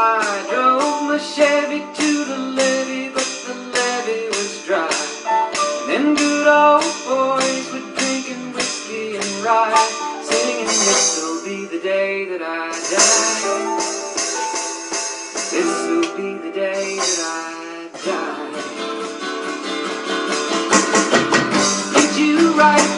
I drove my Chevy to the levee, but the levee was dry. And then good old boys were drinking whiskey and rye, singing this'll be the day that I die. This'll be the day that I die. Did you write?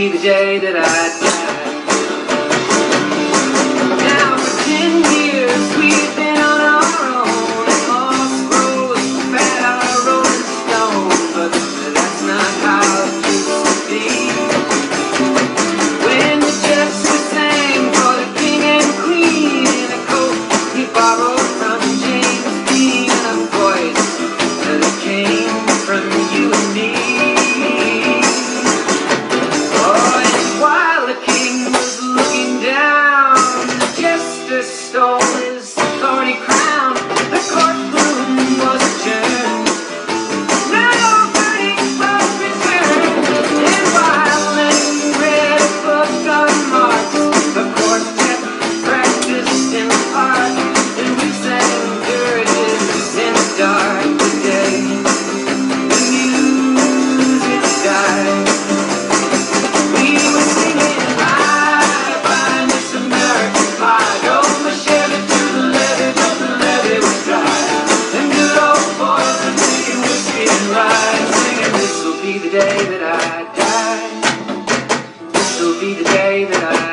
See the day that I stone. be the day that I die. This will be the day that I